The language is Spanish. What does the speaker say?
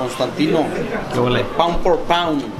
Constantino. Pound por pound.